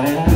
carrera